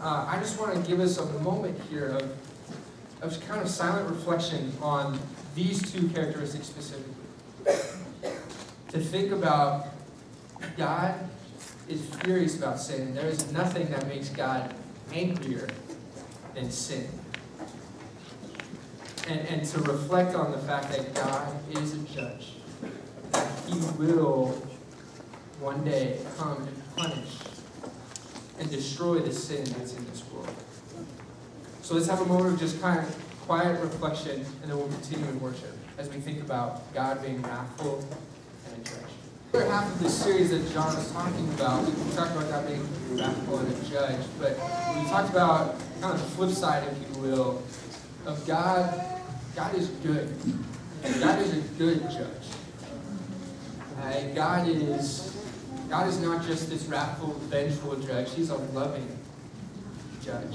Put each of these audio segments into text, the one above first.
uh, I just want to give us a moment here of, of kind of silent reflection on these two characteristics specifically. To think about God is furious about sin, there is nothing that makes God angrier than sin. And, and to reflect on the fact that God is a judge, that He will one day come and punish and destroy the sin that's in this world. So let's have a moment of just kind of quiet reflection, and then we'll continue in worship as we think about God being wrathful and a judge. The other half of this series that Jon was talking about, we talked about God being wrathful and a judge, but we talked about kind of the flip side, if you will, of God. God is good. God is a good judge. Uh, God is God is not just this wrathful, vengeful judge. He's a loving judge.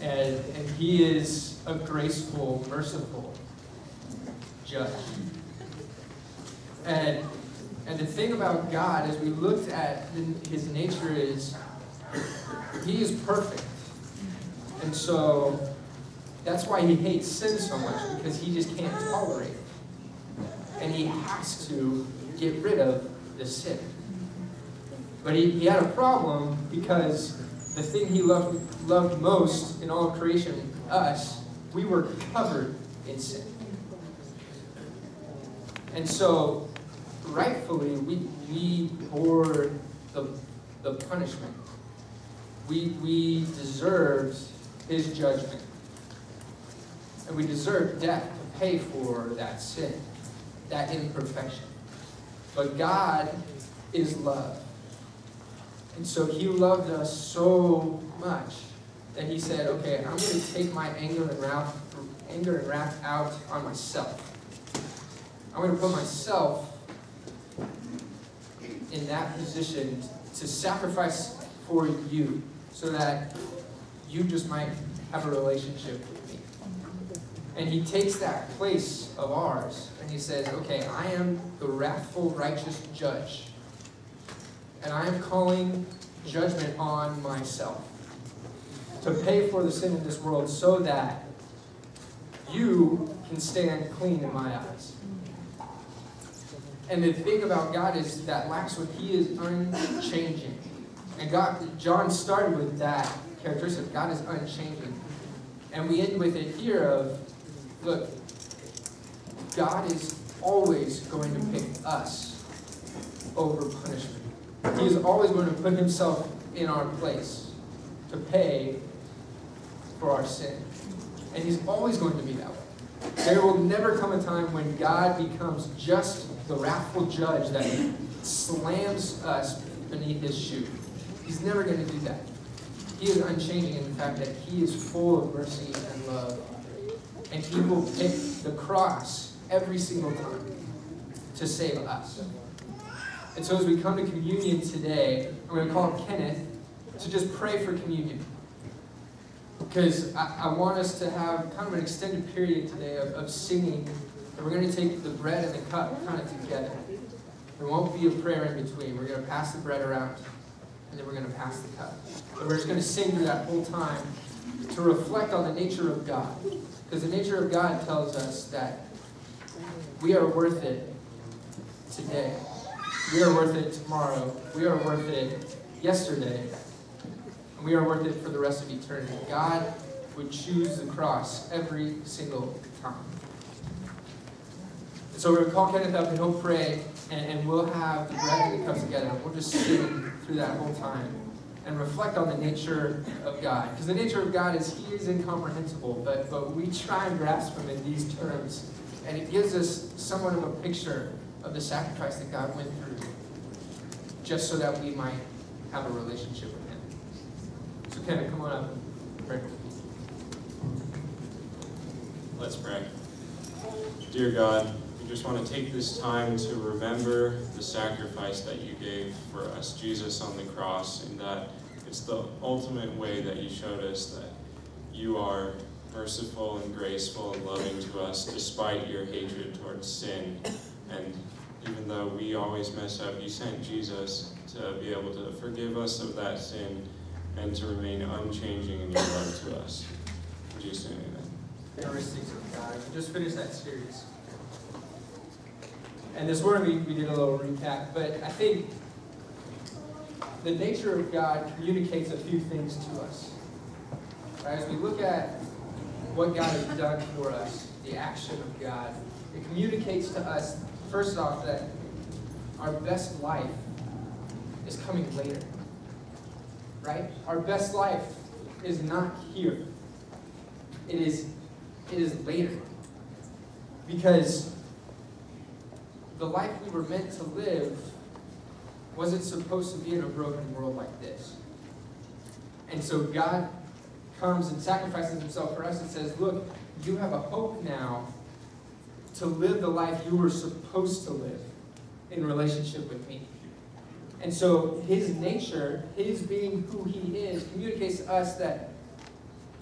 And, and he is a graceful, merciful judge. And, and the thing about God, as we looked at his nature, is he is perfect. And so that's why he hates sin so much, because he just can't tolerate it. And he has to get rid of the sin. But he, he had a problem because the thing he loved, loved most in all of creation, us, we were covered in sin. And so, rightfully, we, we bore the, the punishment. We, we deserved his judgment. And we deserved death to pay for that sin, that imperfection. But God is love. And so he loved us so much that he said, okay, I'm going to take my anger and wrath, anger and wrath out on myself. I'm going to put myself in that position to sacrifice for you so that you just might have a relationship with me. And he takes that place of ours and he says, okay, I am the wrathful, righteous judge and I am calling judgment on myself to pay for the sin in this world so that you can stand clean in my eyes. And the thing about God is that lacks when He is unchanging. And God, Jon started with that characteristic. God is unchanging. And we end with it here of, look, God is always going to pick us over punishment. He is always going to put himself in our place to pay for our sin. And he's always going to be that way. There will never come a time when God becomes just the wrathful judge that slams us beneath his shoe. He's never going to do that. He is unchanging in the fact that he is full of mercy and love. And he will pick the cross every single time to save us. And so as we come to communion today, I'm going to call Kenneth to just pray for communion. Because I, I, want us to have kind of an extended period today of, of singing. And we're going to take the bread and the cup kind of together. There won't be a prayer in between. We're going to pass the bread around, and then we're going to pass the cup. And we're just going to sing through that whole time to reflect on the nature of God. Because the nature of God tells us that we are worth it today. We are worth it tomorrow. We are worth it yesterday. And we are worth it for the rest of eternity. God would choose the cross every single time. so we're going to call Kenneth up and he'll pray, and, and we'll have the bread and the together. We'll just sing through that whole time and reflect on the nature of God. Because the nature of God is He is incomprehensible, but, but we try and grasp Him in these terms. And it gives us somewhat of a picture of the sacrifice that God went through just so that we might have a relationship with Him. So, Kevin, come on up and pray. Let's pray. Dear God, we just want to take this time to remember the sacrifice that you gave for us, Jesus on the cross, and that it's the ultimate way that you showed us that you are merciful and graceful and loving to us despite your hatred towards sin and even though we always mess up, you sent Jesus to be able to forgive us of that sin and to remain unchanging in your love to us. In Jesus' name, amen. characteristics of God. Just finished that series. And this morning we, we did a little recap, but I think the nature of God communicates a few things to us. Right? As we look at what God has done for us, the action of God, it communicates to us, first off, that our best life is coming later. Right? Our best life is not here. It is it is later. Because the life we were meant to live wasn't supposed to be in a broken world like this. And so God comes and sacrifices himself for us and says, Look, you have a hope now to live the life you were supposed to live in relationship with me. And so his nature, his being who he is, communicates to us that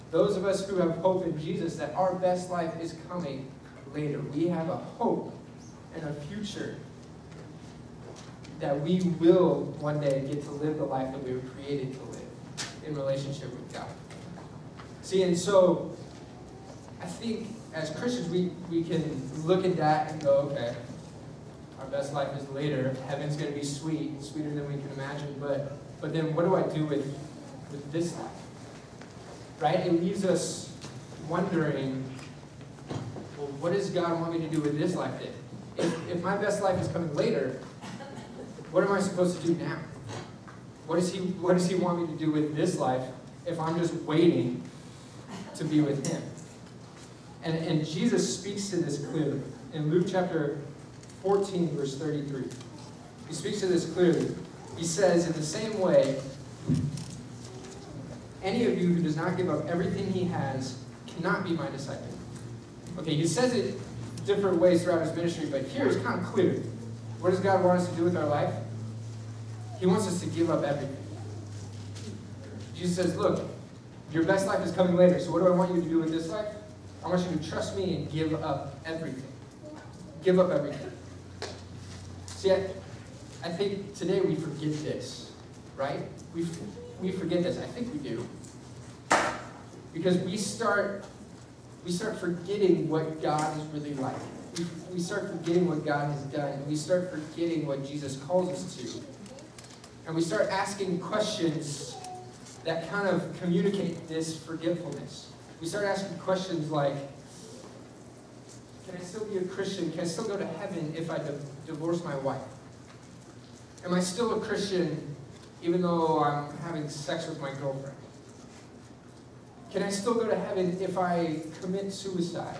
those of us who have hope in Jesus, that our best life is coming later. We have a hope and a future that we will one day get to live the life that we were created to live in relationship with God. See, and so I think as Christians, we, we can look at that and go, okay, our best life is later. Heaven's going to be sweet, sweeter than we can imagine. But, but then what do I do with, with this life? Right? It leaves us wondering, well, what does God want me to do with this life then? If, if my best life is coming later, what am I supposed to do now? What does he, what does he want me to do with this life if I'm just waiting to be with him? And, and Jesus speaks to this clearly. In Luke chapter 14, verse 33, he speaks to this clearly. He says, in the same way, any of you who does not give up everything he has cannot be my disciple. Okay, he says it different ways throughout his ministry, but here it's kind of clear. What does God want us to do with our life? He wants us to give up everything. Jesus says, Look, your best life is coming later, so what do I want you to do with this life? I want you to trust me and give up everything. Give up everything. See, I, I think today we forget this, right? We, we forget this. I think we do. Because we start, we start forgetting what God is really like. We, we start forgetting what God has done. We start forgetting what Jesus calls us to. And we start asking questions that kind of communicate this forgetfulness. We start asking questions like, can I still be a Christian? Can I still go to heaven if I di- divorce my wife? Am I still a Christian even though I'm having sex with my girlfriend? Can I still go to heaven if I commit suicide?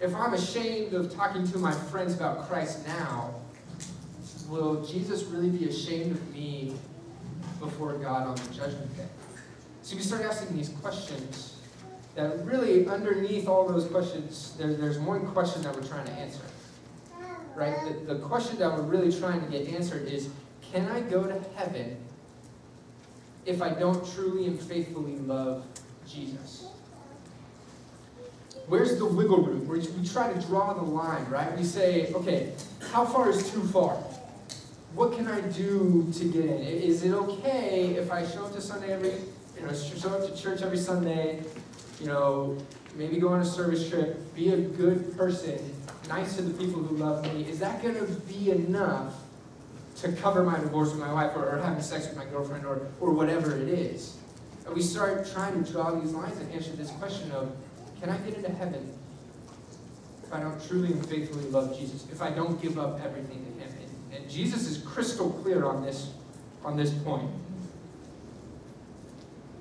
If I'm ashamed of talking to my friends about Christ now, will Jesus really be ashamed of me before God on the judgment day? So we start asking these questions that really, underneath all those questions, there, there's one question that we're trying to answer. Right? The, the question that we're really trying to get answered is can I go to heaven if I don't truly and faithfully love Jesus? Where's the wiggle room? Where we try to draw the line, right? We say, okay, how far is too far? What can I do to get in? Is it okay if I show up to Sunday every, you know, show up to church every Sunday, you know, maybe go on a service trip, be a good person, nice to the people who love me? Is that going to be enough to cover my divorce with my wife or, or having sex with my girlfriend or, or whatever it is? And we start trying to draw these lines and answer this question of, can I get into heaven if I don't truly and faithfully love Jesus? If I don't give up everything to Him? And, and Jesus is crystal clear on this, on this point.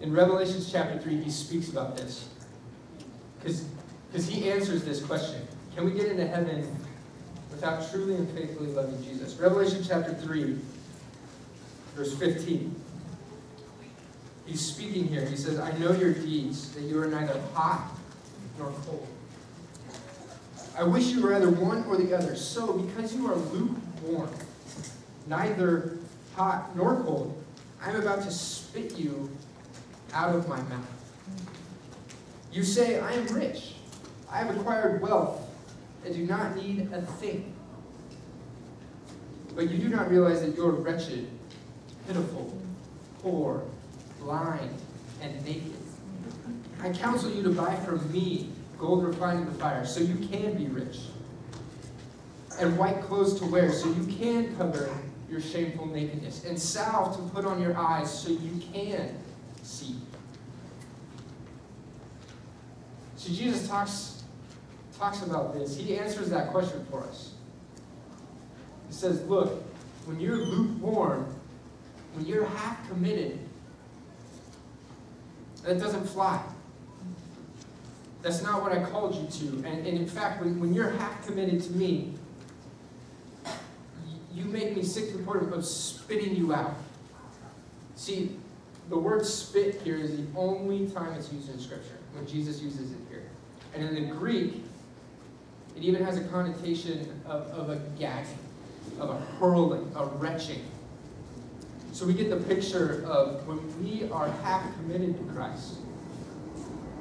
In Revelation chapter 3, he speaks about this. Because he answers this question. Can we get into heaven without truly and faithfully loving Jesus? Revelation chapter 3, verse 15. He's speaking here. He says, I know your deeds, that you are neither hot nor cold. I wish you were either one or the other. So, because you are lukewarm, neither hot nor cold, I am about to spit you out of my mouth. You say, I am rich. I have acquired wealth and do not need a thing. But you do not realize that you're wretched, pitiful, poor, blind, and naked. I counsel you to buy from me gold refined in the fire, so you can be rich, and white clothes to wear, so you can cover your shameful nakedness, and salve to put on your eyes, so you can see. So Jesus talks, talks about this. He answers that question for us. He says, Look, when you're lukewarm, when you're half committed, that doesn't fly. That's not what I called you to. And, and in fact, when, when you're half committed to me, you make me sick to the point of spitting you out. See, the word spit here is the only time it's used in Scripture, when Jesus uses it here. And in the Greek, it even has a connotation of, of a gagging, of a hurling, a retching. So we get the picture of when we are half committed to Christ,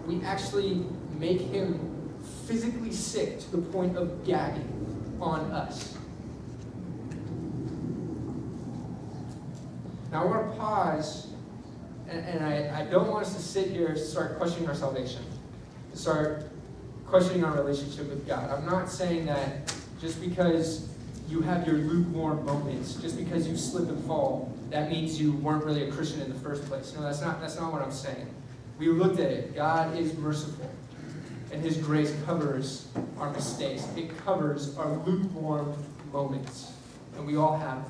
we actually make him physically sick to the point of gagging on us. Now I want to pause, and, and I, I don't want us to sit here and start questioning our salvation, start questioning our relationship with God. I'm not saying that just because you have your lukewarm moments, just because you slip and fall, that means you weren't really a Christian in the first place. No, that's not, that's not what I'm saying. We looked at it. God is merciful, and His grace covers our mistakes, it covers our lukewarm moments. And we all have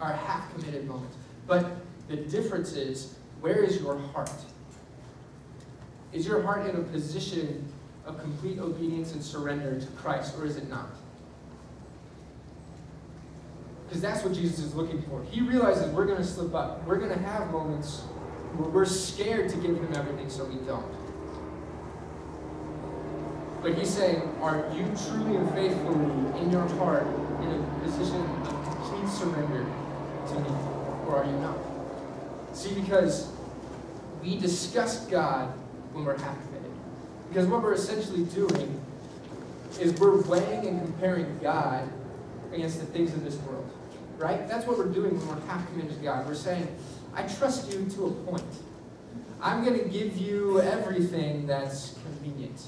our half committed moments. But the difference is where is your heart? Is your heart in a position of complete obedience and surrender to Christ, or is it not? Because that's what Jesus is looking for. He realizes we're going to slip up. We're going to have moments where we're scared to give Him everything, so we don't. But He's saying, Are you truly and faithfully in your heart in a position of complete surrender to me, or are you not? See, because we discuss God when we're half committed. Because what we're essentially doing is we're weighing and comparing God against the things of this world. Right? That's what we're doing when we're half committed to God. We're saying, I trust you to a point. I'm going to give you everything that's convenient.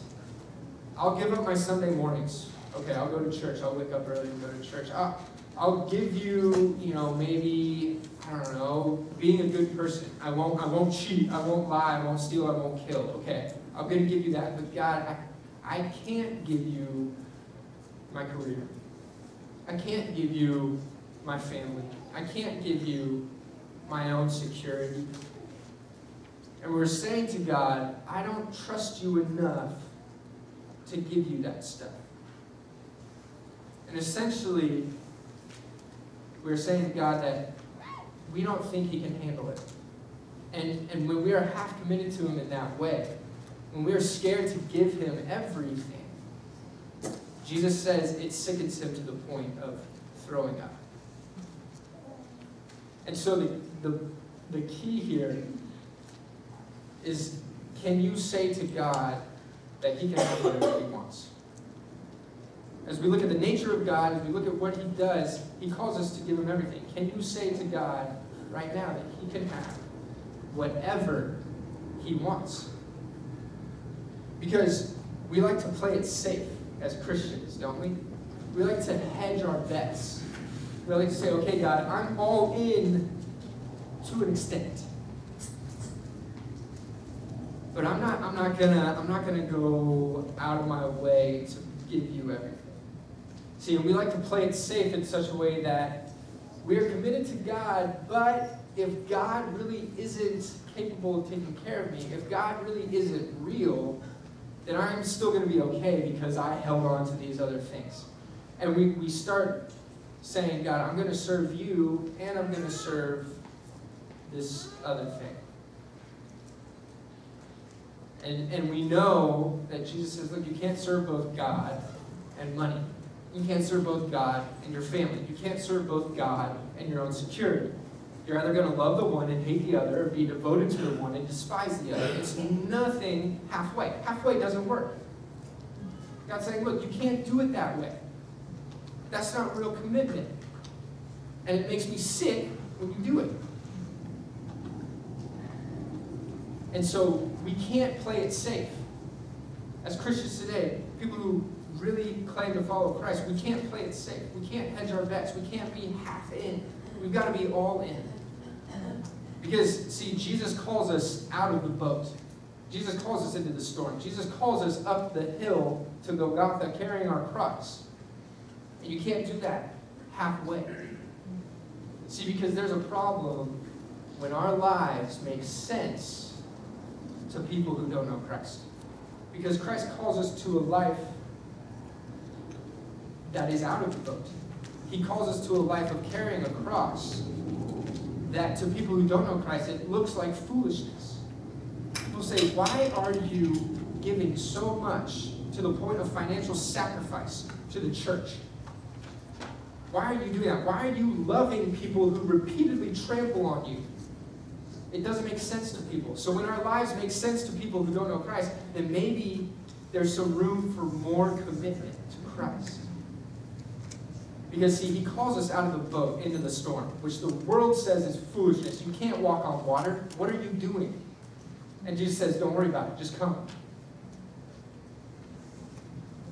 I'll give up my Sunday mornings. Okay, I'll go to church. I'll wake up early and go to church. I'll, I'll give you, you know, maybe, I don't know, being a good person. I won't, I won't cheat. I won't lie. I won't steal. I won't kill. Okay, I'm going to give you that. But God, I, I can't give you my career. I can't give you my family. I can't give you my own security. And we're saying to God, I don't trust you enough to give you that stuff. And essentially, we're saying to God that we don't think He can handle it. And, and when we are half committed to Him in that way, when we are scared to give Him everything, Jesus says it sickens Him to the point of throwing up. And so the, the, the key here is can you say to God that He can have whatever He wants? As we look at the nature of God, as we look at what He does, He calls us to give Him everything. Can you say to God right now that He can have whatever He wants? Because we like to play it safe as Christians, don't we? We like to hedge our bets. We like to say, okay, God, I'm all in to an extent. But I'm not, I'm not gonna, I'm not gonna go out of my way to give you everything. See, we like to play it safe in such a way that we are committed to God, but if God really isn't capable of taking care of me, if God really isn't real, then I'm still going to be okay because I held on to these other things. And we, we start saying, God, I'm going to serve you and I'm going to serve this other thing. And, and we know that Jesus says, look, you can't serve both God and money. You can't serve both God and your family. You can't serve both God and your own security. You're either going to love the one and hate the other, or be devoted to the one and despise the other. It's nothing halfway. Halfway doesn't work. God's saying, look, you can't do it that way. That's not real commitment. And it makes me sick when you do it. And so we can't play it safe. As Christians today, people who really claim to follow Christ, we can't play it safe. We can't hedge our bets. We can't be half in. We've got to be all in. Because, see, Jesus calls us out of the boat. Jesus calls us into the storm. Jesus calls us up the hill to Golgotha carrying our cross. And you can't do that halfway. See, because there's a problem when our lives make sense to people who don't know Christ. Because Christ calls us to a life that is out of the boat. He calls us to a life of carrying a cross that to people who don't know Christ, it looks like foolishness. People say, Why are you giving so much to the point of financial sacrifice to the church? Why are you doing that? Why are you loving people who repeatedly trample on you? It doesn't make sense to people. So when our lives make sense to people who don't know Christ, then maybe there's some room for more commitment to Christ. Because, see, he calls us out of the boat into the storm, which the world says is foolishness. You can't walk on water. What are you doing? And Jesus says, Don't worry about it, just come.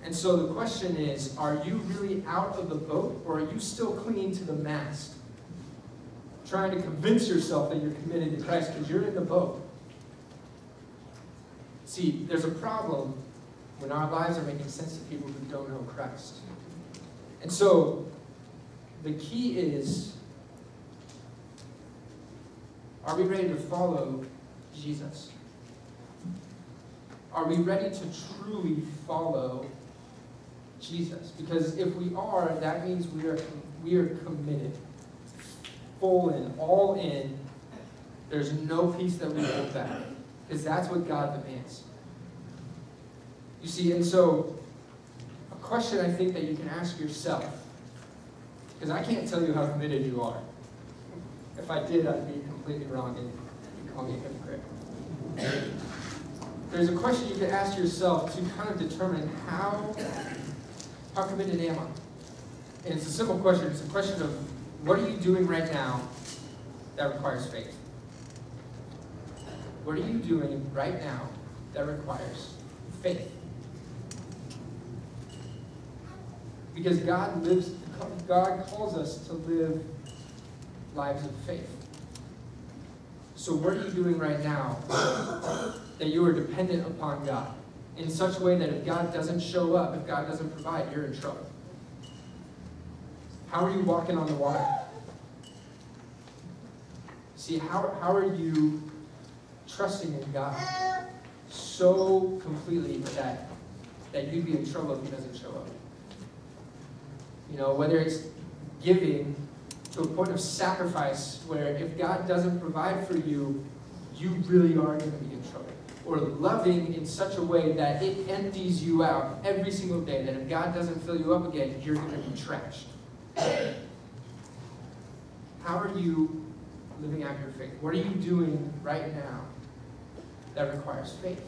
And so the question is are you really out of the boat, or are you still clinging to the mast? Trying to convince yourself that you're committed to Christ because you're in the boat. See, there's a problem when our lives are making sense to people who don't know Christ. And so, the key is are we ready to follow Jesus? Are we ready to truly follow Jesus? Because if we are, that means we are, we are committed, full in, all in. There's no piece that we hold back, because that's what God demands. You see, and so a question I think that you can ask yourself, because I can't tell you how committed you are. If I did, I'd be completely wrong and you'd call me a hypocrite. There's a question you can ask yourself to kind of determine how, how committed am I? And it's a simple question. It's a question of what are you doing right now that requires faith? What are you doing right now that requires faith? Because God lives, God calls us to live lives of faith. So what are you doing right now that you are dependent upon God in such a way that if God doesn't show up, if God doesn't provide, you're in trouble? How are you walking on the water? See, how, how are you trusting in God so completely that, that you'd be in trouble if He doesn't show up? You know, whether it's giving to a point of sacrifice where if God doesn't provide for you, you really are going to be in trouble. Or loving in such a way that it empties you out every single day, that if God doesn't fill you up again, you're going to be trashed. How are you living out your faith? What are you doing right now that requires faith?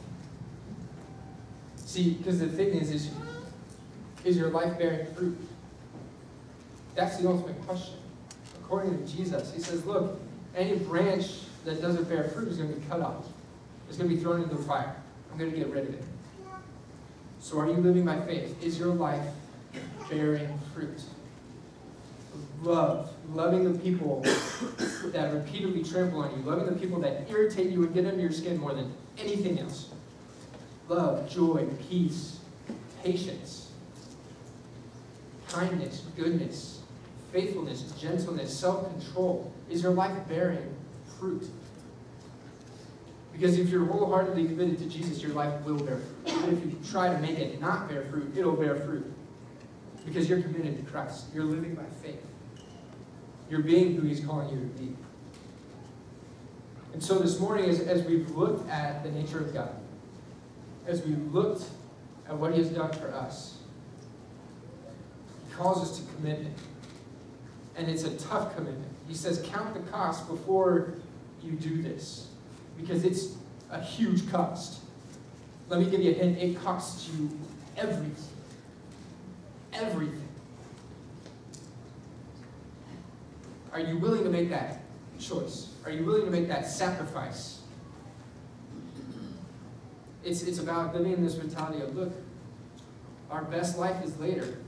See, because the thing is, is, is your life bearing fruit? That's the ultimate question. According to Jesus, he says, look, any branch that doesn't bear fruit is going to be cut off. It's going to be thrown into the fire. I'm going to get rid of it. So are you living by faith? Is your life bearing fruit? Love, loving the people that repeatedly trample on you, loving the people that irritate you and get under your skin more than anything else. Love, joy, peace, patience, kindness, goodness, faithfulness, gentleness, self control? Is your life bearing fruit? Because if you're wholeheartedly committed to Jesus, your life will bear fruit. Even if you try to make it not bear fruit, it'll bear fruit. Because you're committed to Christ. You're living by faith. You're being who He's calling you to be. And so this morning, as, as we've looked at the nature of God, as we've looked at what He has done for us, He calls us to commitment and it's a tough commitment. He says, count the cost before you do this, because it's a huge cost. Let me give you a hint it costs you everything. Everything. Are you willing to make that choice? Are you willing to make that sacrifice It's, it's about living in this mentality of, look, our best life is later.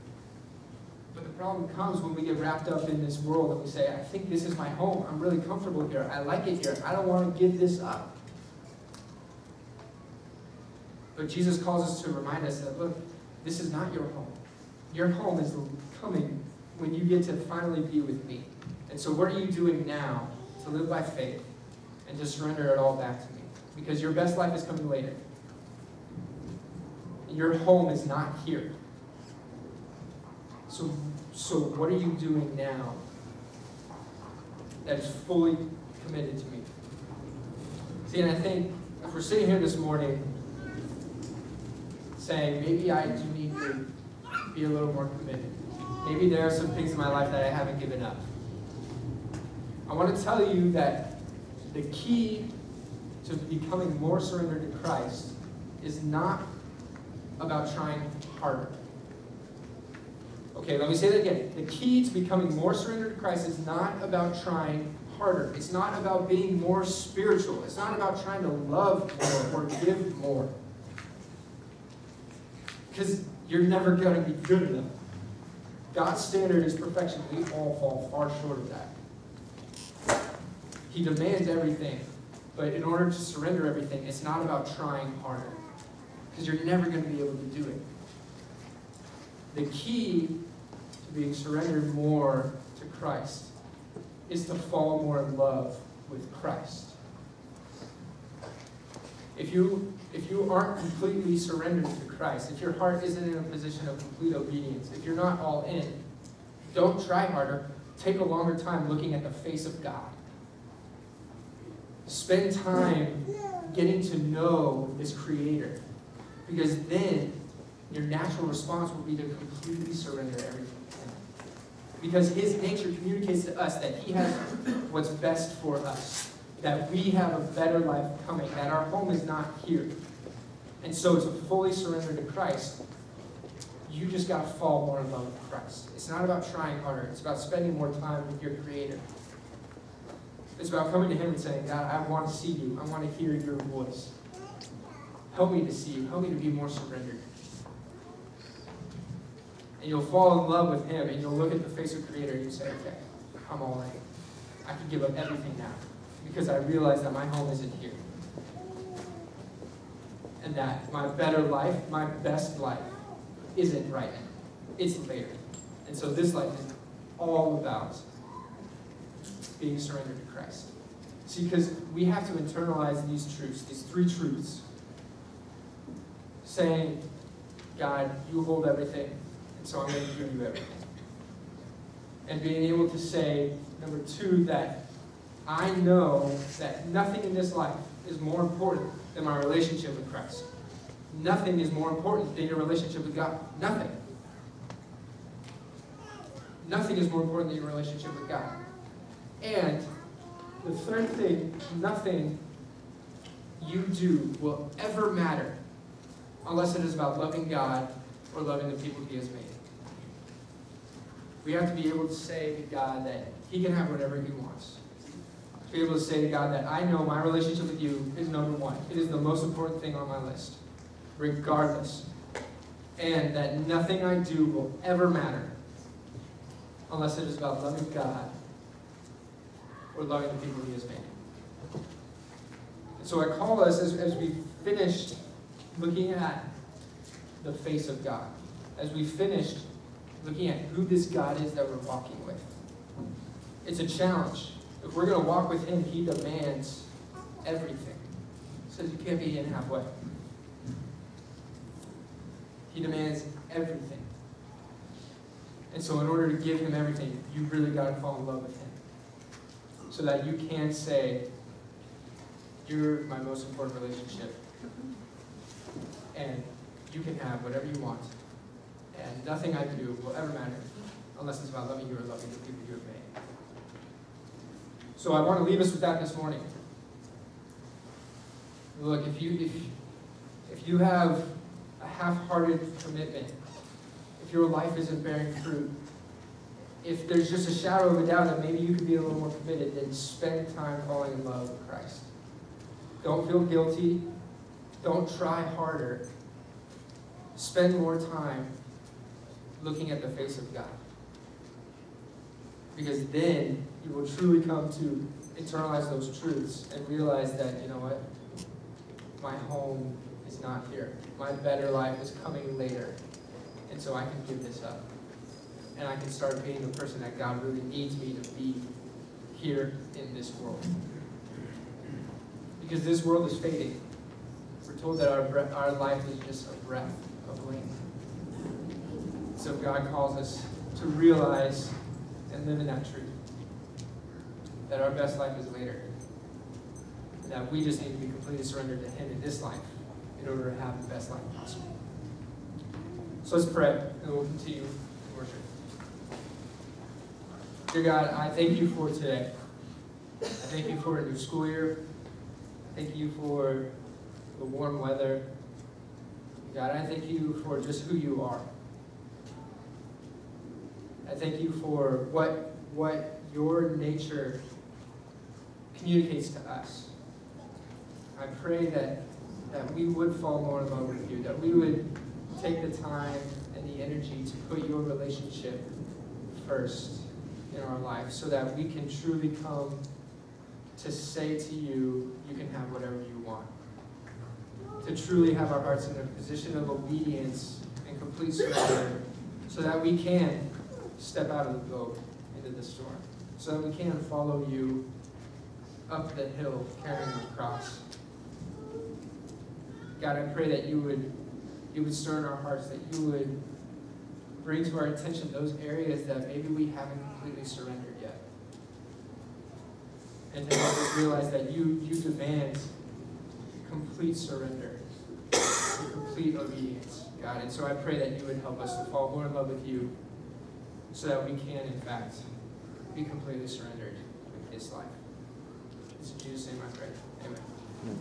But the problem comes when we get wrapped up in this world and we say, I think this is my home. I'm really comfortable here. I like it here. I don't want to give this up. But Jesus calls us to remind us that, look, this is not your home. Your home is coming when you get to finally be with me. And so, what are you doing now to live by faith and to surrender it all back to me? Because your best life is coming later. Your home is not here. So, so what are you doing now that is fully committed to me? See, and I think if we're sitting here this morning saying, maybe I do need to be a little more committed. Maybe there are some things in my life that I haven't given up. I want to tell you that the key to becoming more surrendered to Christ is not about trying harder. Okay, let me say that again. The key to becoming more surrendered to Christ is not about trying harder. It's not about being more spiritual. It's not about trying to love more or give more. Because you're never going to be good enough. God's standard is perfection. We all fall far short of that. He demands everything. But in order to surrender everything, it's not about trying harder because you're never going to be able to do it. The key to being surrendered more to Christ is to fall more in love with Christ. If you, if you aren't completely surrendered to Christ, if your heart isn't in a position of complete obedience, if you're not all in, don't try harder. Take a longer time looking at the face of God. Spend time getting to know this Creator. Because then your natural response will be to completely surrender everything. Because His nature communicates to us that He has what's best for us, that we have a better life coming, that our home is not here. And so to fully surrender to Christ, you just got to fall more in love with Christ. It's not about trying harder, it's about spending more time with your Creator. It's about coming to Him and saying, God, I want to see you. I want to hear your voice. Help me to see you. Help me to be more surrendered. And you'll fall in love with Him, and you'll look at the face of Creator, and you say, okay, I'm all in. I can give up everything now because I realize that my home isn't here. And that my better life, my best life, isn't right now. It's later. And so this life is all about being surrendered to Christ. See, because we have to internalize these truths, these three truths, saying, God, you hold everything, and so I'm going to you everything. And being able to say, number two, that I know that nothing in this life is more important than my relationship with Christ. Nothing is more important than your relationship with God. Nothing. Nothing is more important than your relationship with God. And the third thing, nothing you do will ever matter unless it is about loving God or loving the people He has made. We have to be able to say to God that He can have whatever He wants. To be able to say to God that I know my relationship with you is number one. It is the most important thing on my list, regardless. And that nothing I do will ever matter unless it is about loving God or loving the people He has made. And so I call us as, as we finished looking at the face of God, as we finished looking at who this God is that we're walking with. It's a challenge. If we're going to walk with Him, He demands everything. He says you can't be in halfway. He demands everything. And so, in order to give Him everything, you really got to fall in love with Him. So that you can say, You're my most important relationship. And you can have whatever you want. And nothing I can do will ever matter unless it's about loving you or loving the people you have made. So I want to leave us with that this morning. Look, if you if if you have a half-hearted commitment, if your life isn't bearing fruit, if there's just a shadow of a doubt that maybe you could be a little more committed, then spend time falling in love with Christ. Don't feel guilty. Don't try harder. Spend more time looking at the face of God. Because then you will truly come to internalize those truths and realize that, you know what? My home is not here. My better life is coming later. And so I can give this up. And I can start being the person that God really needs me to be here in this world. Because this world is fading. We're told that our, breath, our life is just a breath, a blink. So God calls us to realize and live in that truth. That our best life is later. And that we just need to be completely surrendered to Him in this life in order to have the best life possible. So let's pray, and we'll continue in worship. Dear God, I thank you for today. I thank you for a new school year. Thank you for the warm weather. God, I thank you for just who you are. I thank you for what, what your nature communicates to us. I pray that, that we would fall more in love with you, that we would take the time and the energy to put your relationship first in our life so that we can truly come to say to you, you can have whatever you want. To truly have our hearts in a position of obedience and complete surrender so that we can step out of the boat into the storm. So that we can follow you up the hill carrying the cross. God, I pray that you would you would stir in our hearts, that you would bring to our attention those areas that maybe we haven't completely surrendered yet. And to help us realize that you, you demand complete surrender, complete obedience, God. And so I pray that you would help us to fall more in love with you so that we can, in fact, be completely surrendered with this life. It's in Jesus' name I pray. Amen.